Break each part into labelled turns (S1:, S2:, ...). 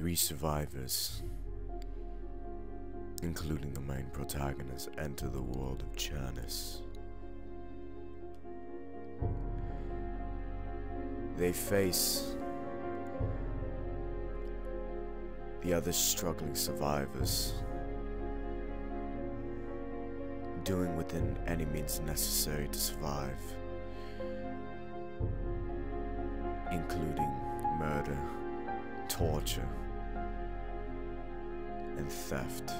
S1: Three survivors, including the main protagonist, enter the world of Chernarus. They face the other struggling survivors, doing within any means necessary to survive, including murder, torture, and theft.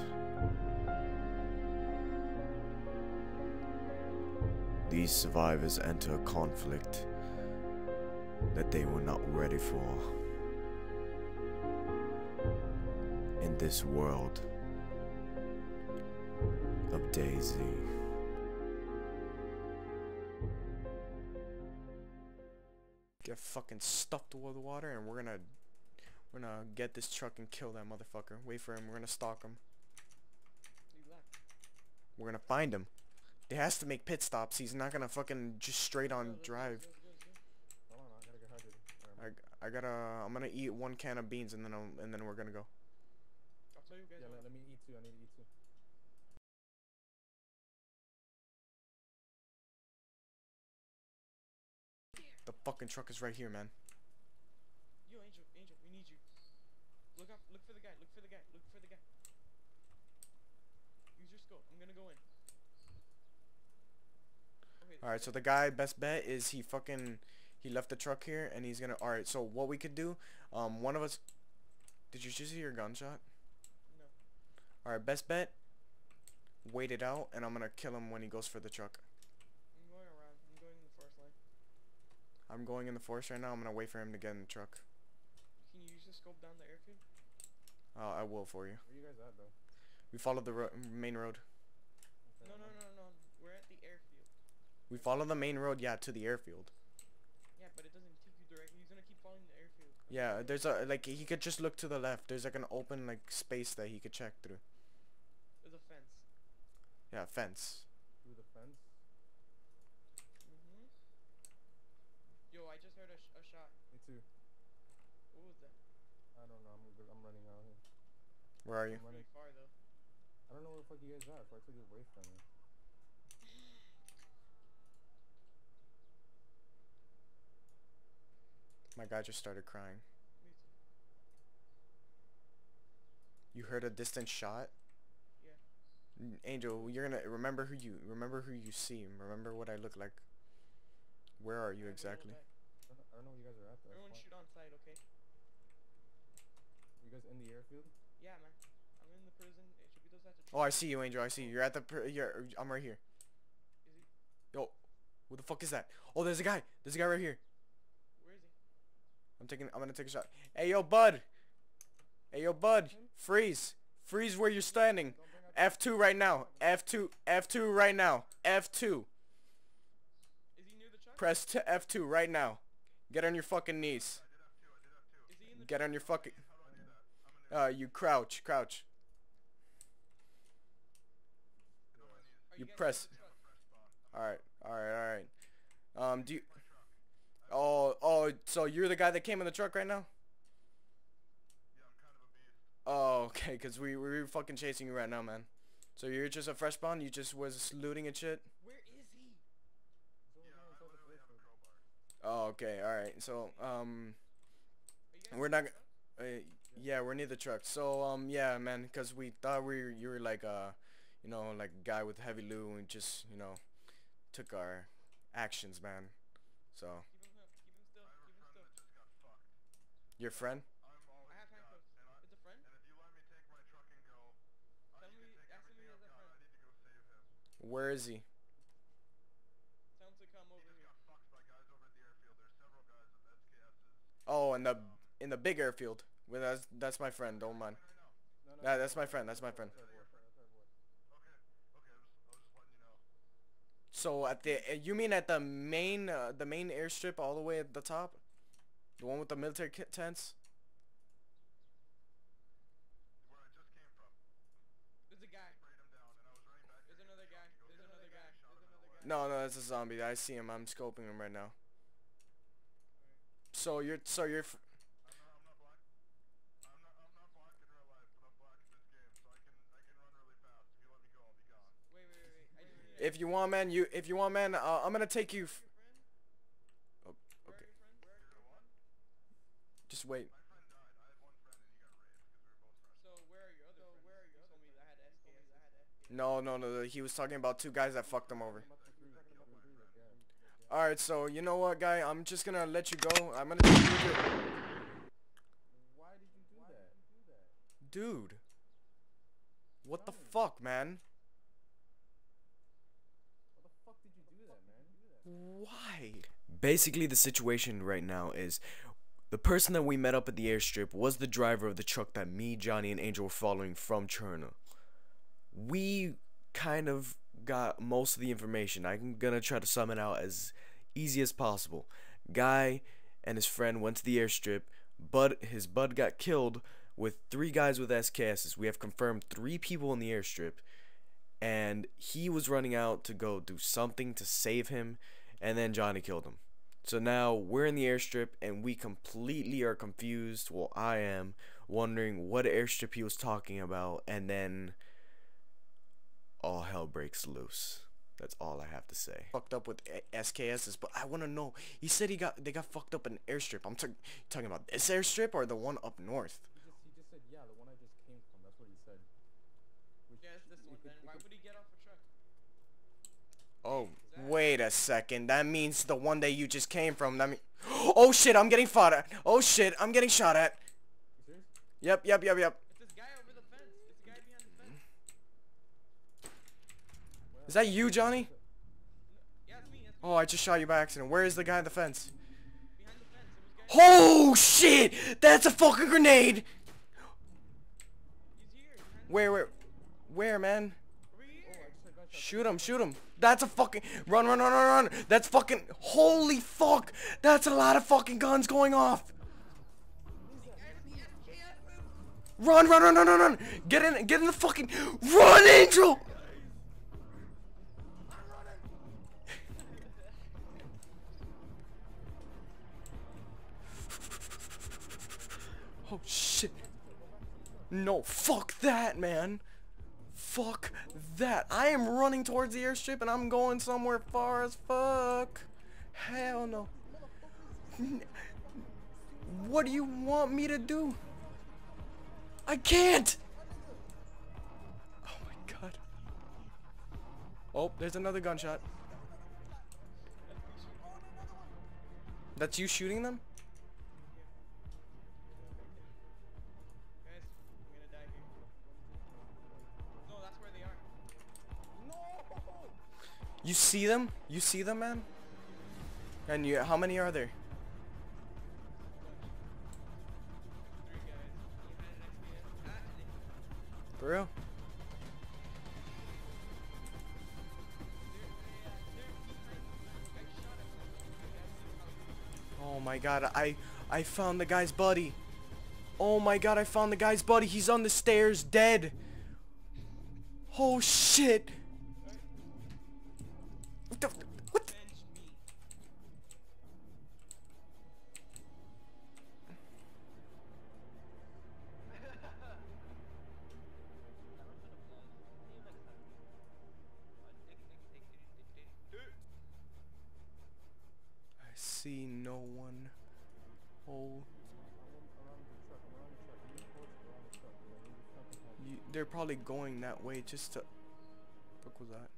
S1: These survivors enter a conflict that they were not ready for. In this world of DayZ.
S2: Get fucking stuffed with water and we're gonna we're gonna get this truck and kill that motherfucker. Wait for him, we're gonna stalk him. We're gonna find him. He has to make pit stops. He's not gonna fucking just straight on drive.
S3: I gotta get hydrated. Alright,
S2: I I gotta I'm gonna eat one can of beans and then I'll, and then we're gonna go.
S4: I'll tell you guys.
S3: yeah,
S4: when-
S3: let, let me eat too. I need to eat too.
S2: The fucking truck is right here, man.
S4: Yo, Angel, Angel, we need you. Look up, look for the guy, look for the guy, look for the guy. Use your scope. I'm gonna go in. Okay.
S2: All right, so the guy best bet is he fucking he left the truck here and he's gonna. All right, so what we could do, um, one of us. Did you just hear a gunshot?
S4: No.
S2: All right, best bet. Wait it out, and I'm gonna kill him when he goes for the truck.
S4: I'm going around. I'm going in the forest line.
S2: I'm going in the forest right now. I'm gonna wait for him to get in the truck.
S4: Can you use the scope down the airfield?
S2: Uh, I will for you.
S3: Where you guys at though?
S2: We followed the ro main road.
S4: No, no, no, no. We're at the airfield.
S2: We follow the main road, yeah, to the airfield.
S4: Yeah, but it doesn't take you directly. He's gonna keep following the airfield. I'm
S2: Yeah, there's a like he could just look to the left. There's like an open like space that he could check through.
S4: There's a fence.
S2: Yeah, fence.
S3: Through the fence.
S4: Mhm. Yo, I just heard a, sh- a shot.
S3: Me too.
S4: What was that?
S3: I don't know. I'm. I'm running out here.
S2: Where are you?
S3: I'm running.
S4: Pretty far though.
S3: I don't know where the fuck you guys are. So I took it away from me.
S2: My guy just started crying. You heard a distant shot?
S4: Yeah.
S2: Angel, you're gonna remember who you remember who you see. Remember what I look like. Where are you
S4: I have a little
S2: exactly?
S3: I don't, know where you guys are at. Though.
S4: Everyone shoot on sight, okay?
S3: You guys in the airfield?
S4: Yeah, man. I'm in the prison. It should be those at the
S2: Oh, I see you, Angel. I see you. You're at the. Pr- you're. I'm right here.
S4: Is he?
S2: Yo, who the fuck is that? Oh, there's a guy. There's a guy right here.
S4: Where is he?
S2: I'm taking. I'm gonna take a shot. Hey, yo, bud. Hey, yo, bud. Freeze. Freeze where you're standing.
S3: Don't bring out
S2: F2 right now. F2. F2 right now. F2.
S4: Is he near the truck?
S2: Press to F2 right now. Get on your fucking knees.
S4: Is he in the
S2: Get on your fucking. Uh, you crouch, crouch. You press-
S4: in the truck?
S2: All right, all right, all right. Um, do you? Oh, oh, so you're the guy that came in the truck right now? Yeah, I'm kind of a beast. Oh, okay, cause we we were fucking chasing you right now, man. So you're just a fresh spawn? You just was looting and shit?
S4: Where is he?
S3: He's over here inside the airfield.
S2: Oh, okay, all right. So um,
S4: Are you guys
S2: we're not.
S4: the
S2: g-
S4: truck?
S2: Uh, yeah, we're near the truck. So um, yeah, man, cause we thought we were, you were like uh, you know, like a guy with heavy loot and just you know, took our actions, man. So
S4: Keep him up. Keep him still. Keep him still.
S2: your friend?
S4: I have handcuffs. It's a friend? Tell me, ask him if he has a friend.
S2: Where is he?
S4: Tell him to come over here.
S2: Oh, in the in the big airfield. Well, that's that's my friend. Don't mind.
S3: No, no,
S2: Nah, that's my friend, that's my friend. So at the you mean at the main uh, the main airstrip all the way at the top, the one with the military tents?
S4: Where I just came from. There's a guy. There's another guy. There's another guy.
S2: No, no, that's a zombie. I see him. I'm scoping him right now. So you're, so you're. If you want, man, you. If you want, man, uh, I'm gonna take you.
S4: Had wait.
S2: No, no, no. no, He was talking about two guys that fucked him over.
S3: About the three, the three, yeah.
S2: All right, so you know what, guy? I'm just gonna let you go. I'm gonna take you to,
S3: Why did you do that?
S2: dude. What the fuck, man?
S3: What the fuck did you do that, man?
S2: Why?
S1: Basically, the situation right now is the person that we met up at the airstrip was the driver of the truck that me, Johnny, and Angel were following from Cherno. We kind of got most of the information. I'm gonna try to sum it out as easy as possible. Guy and his friend went to the airstrip, but his bud got killed with three guys with SKSs. We have confirmed three people in the airstrip, and he was running out to go do something to save him, and then Johnny killed him. So now we're in the airstrip and we completely are confused. Well, I am wondering what airstrip he was talking about, and then all hell breaks loose. That's all I have to say.
S2: Fucked up with SKSs, but I wanna know. He said he got they got fucked up in airstrip. I'm ta- talking about this airstrip or the one up north.
S3: He just, he just said, yeah, the one I just came from. That's what he said. Which,
S4: Yeah, it's this
S3: it
S4: one
S3: could-
S4: then.
S3: it
S4: Why
S3: could-
S4: would he get off a truck?
S2: Oh, wait a second. That means the one that you just came from. That mean. Oh shit! I'm getting fought at. Oh shit! I'm getting shot at. Yep, yep, yep, yep.
S4: It's this guy over the fence. It's the guy behind the fence.
S2: Is that you, Johnny?
S4: Yeah, it's me. It's me.
S2: Oh, I just shot you by accident. Where is the guy at the fence?
S4: Behind the fence. It was guy.
S2: Oh shit! That's a fucking grenade.
S4: He's here. Behind the
S2: Where, where, where, man?
S4: Over here.
S3: I just heard gunshots.
S2: Shoot him, shoot him. That's a fucking run, run, run, run, run. That's fucking holy fuck. That's a lot of fucking guns going off. Run, run, run, run, run, run. Get in, get in the fucking run, Angel. Oh shit. No, fuck that, man. Fuck that. I am running towards the airstrip and I'm going somewhere far as fuck. Hell no. What do you want me to do? I can't. Oh my god. Oh, there's another gunshot. That's you shooting them? You see them? You see them, man? And you, how many are there? For real? Oh my god, I I found the guy's buddy. Oh my god, I found the guy's buddy. He's on the stairs dead. Oh shit. Probably going that way just to. What was that?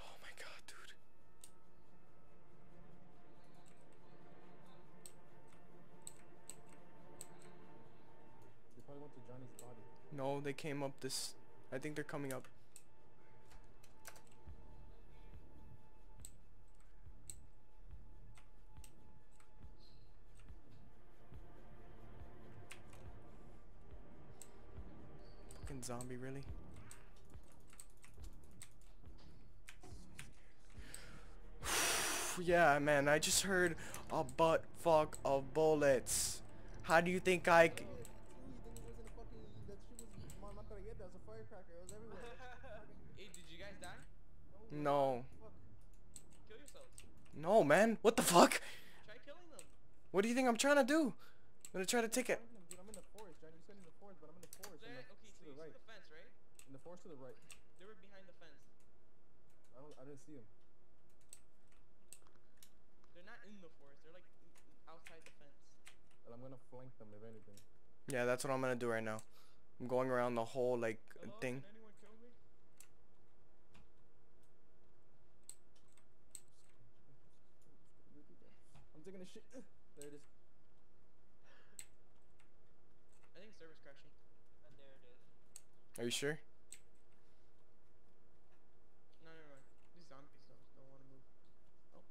S2: Oh my god, dude.
S3: They probably went to Johnny's body.
S2: No, they came up this. I think they're coming up. Zombie, really? yeah, man, I just heard a butt fuck of bullets. How do you think I...
S4: Hey, did you guys die?
S2: No.
S4: Kill yourselves.
S2: No, man. What the fuck?
S4: Try killing them.
S2: What do you think I'm trying to do? I'm gonna try to take it.
S3: Dude, I'm in the forest, Johnny. In the forest, but I'm in the forest. In
S4: There,
S3: the,
S4: okay,
S3: to the right.
S4: see the fence, right?
S3: In the forest to the right.
S4: They were
S3: didn't see him.
S4: They're not in the forest. They're like n- n- outside the fence.
S3: But I'm gonna flank them if anything.
S2: Yeah, that's what I'm gonna do right now. I'm going around the whole like
S4: Hello?
S2: thing.
S4: Can anyone kill me?
S3: I'm taking a shit. There it is.
S4: I think server's crashing. And there it is.
S2: Are you sure?
S4: No, no, no. These zombies don't, don't want to move. Oh.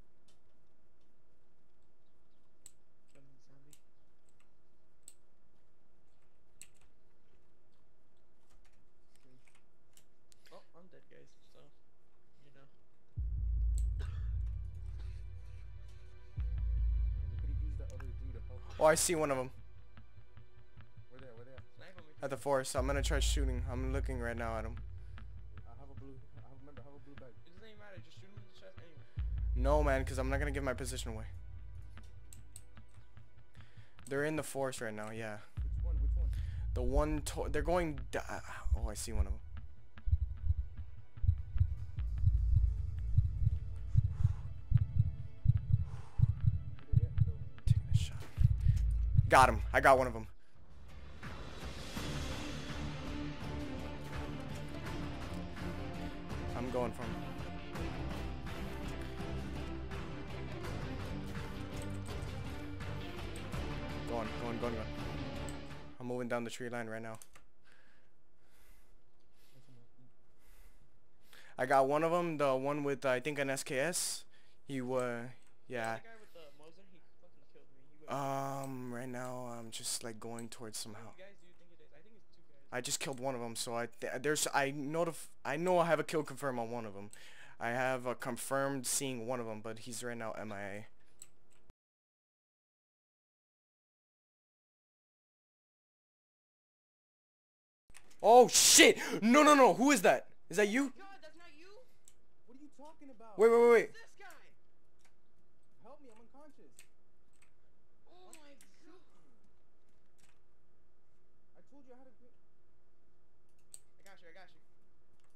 S4: Kill me, zombie. Oh, I'm dead, guys. So, you know.
S3: We could use that other dude to help. us.
S2: Oh, I see one of them
S3: at
S2: the forest. I'm gonna try shooting. I'm looking right now at him.
S3: I have a blue. I have, remember, I have a blue bag.
S4: It doesn't even matter. Just shoot him in the chest anyway.
S2: No, man, because I'm not gonna give my position away. They're in the forest right now. Yeah,
S3: Which one? Which one?
S2: the one. To- they're going. d- uh, oh, I see one of them.
S3: Where they at though?
S2: Taking a shot. Got him. I got one of them. I'm going for him. Going, going, going, going. I'm moving down the tree line right now. I got one of them, the one with uh, I think an SKS. He was, yeah.
S4: The guy with the Mosin, he fucking killed me. He would've-
S2: Um, right now I'm just like going towards
S4: How
S2: somehow.
S4: I
S2: just killed one of them, so I th- there's I notif I know I have a kill confirm on one of them. I have a confirmed seeing one of them, but he's right now MIA. Oh shit! No no no! Who is that? Is that you?
S4: God, that's not you.
S3: What are you talking about?
S2: Wait wait wait wait!
S4: This guy.
S3: Help me! I'm unconscious.
S4: Oh my god.
S3: I told you I had a. Green...
S4: I got you. I got you.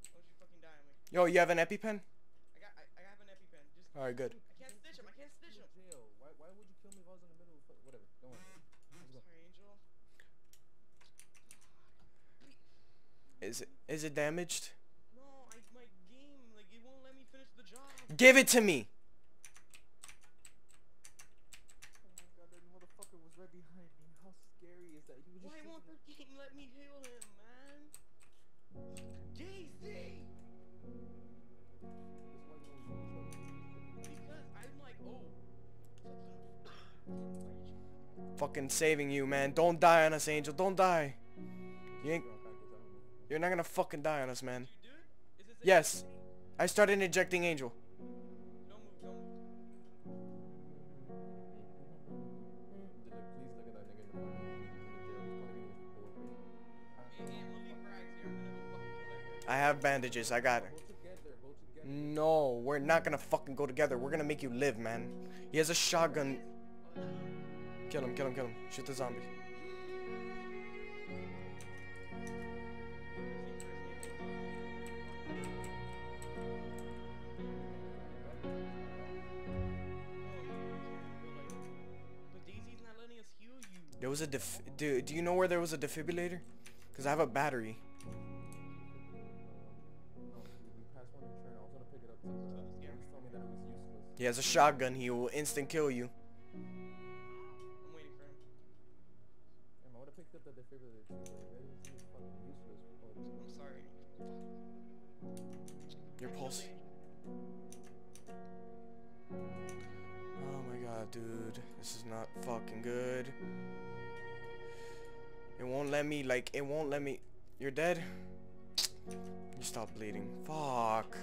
S4: Don't you fucking die on me.
S2: Yo, you have an EpiPen?
S4: I got. I, I have an EpiPen. Just.
S2: All right, good.
S4: I can't stitch him. I can't stitch him.
S3: Jail. Why? Why would you kill me if I was in the middle of fu- whatever? Don't worry.
S4: I'm sorry, Angel.
S2: Is it is it damaged?
S4: No, I my game like it won't let me finish the job.
S2: Give it to me.
S3: Oh my god, that motherfucker was right behind me. How scary is that? He just
S4: Why won't the game let me heal him, man? JC.
S3: That's why you don't use trouble.
S4: Because I'm like, fucking-
S2: saving you, man. Don't die on us, Angel. Don't die. You ain't
S3: You're unconscious, I don't know.
S2: You're not gonna fucking die on us, man.
S4: You do it? Is it safe?
S2: Yes. I started injecting Angel. I have bandages. I got it. No, we're not gonna fucking go together. We're gonna make you live, man. He has a shotgun. Kill him, kill him, kill him. Shoot the zombie. There was a def- do, do you know where there was a defibrillator? Cause I have a battery.
S3: He
S2: has a shotgun. He will instant kill you.
S4: I'm waiting for him.
S3: Damn, I would have picked up the defibrillator
S4: I'm sorry.
S2: Your pulse. Oh my god, dude. This is not fucking good. It won't let me, like, it won't let me. You're dead? You stop bleeding. Fuck.